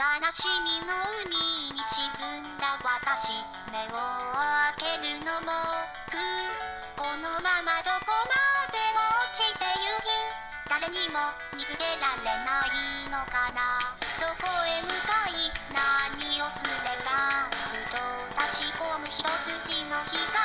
悲しみの海に沈んだ私目を開けるのも苦。このままどこまでも落ちてゆく誰にも見つけられないのかな。どこへ向かい。何をすれば。ふと差し込む一筋の光。